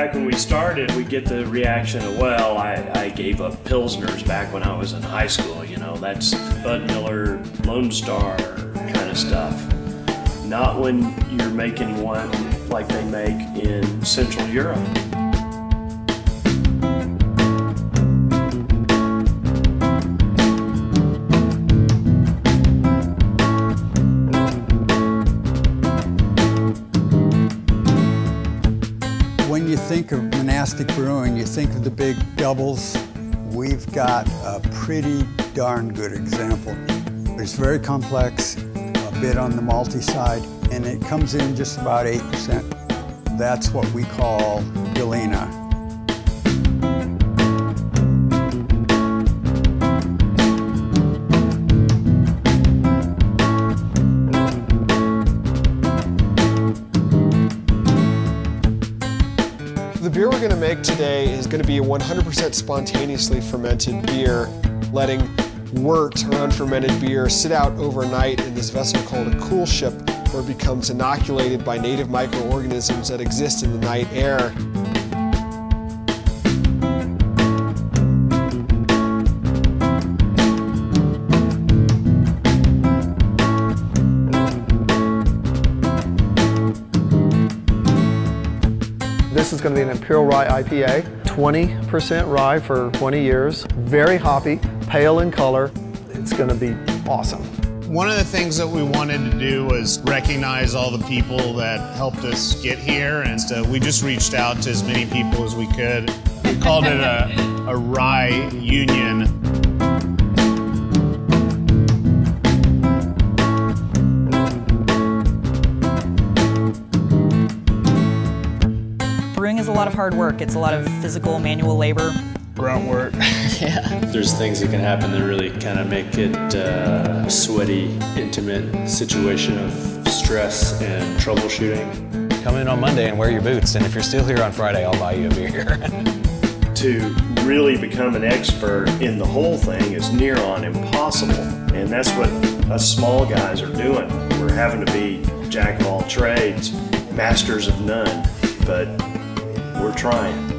we started, we get the reaction of, well, I, I gave up Pilsners back when I was in high school. You know, that's Bud Miller, Lone Star kind of stuff. Not when you're making one like they make in Central Europe. When you think of monastic brewing, you think of the big dubbels. We've got a pretty darn good example. It's very complex, a bit on the malty side, and it comes in just about 8%. That's what we call Galena. Beer we're going to make today is going to be a 100% spontaneously fermented beer, letting wort or unfermented beer sit out overnight in this vessel called a coolship, where it becomes inoculated by native microorganisms that exist in the night air. This is going to be an Imperial Rye IPA, 20% rye for 20 years, very hoppy, pale in color. It's going to be awesome. One of the things that we wanted to do was recognize all the people that helped us get here, and so we just reached out to as many people as we could. We called it a, a rye union. Brewing is a lot of hard work. It's a lot of physical, manual labor. Grunt work. Yeah. There's things that can happen that really kind of make it uh, a sweaty, intimate situation of stress and troubleshooting. Come in on Monday and wear your boots, and if you're still here on Friday, I'll buy you a beer. to really become an expert in the whole thing is near on impossible. And that's what us small guys are doing. We're having to be jack of all trades, masters of none, but we're trying.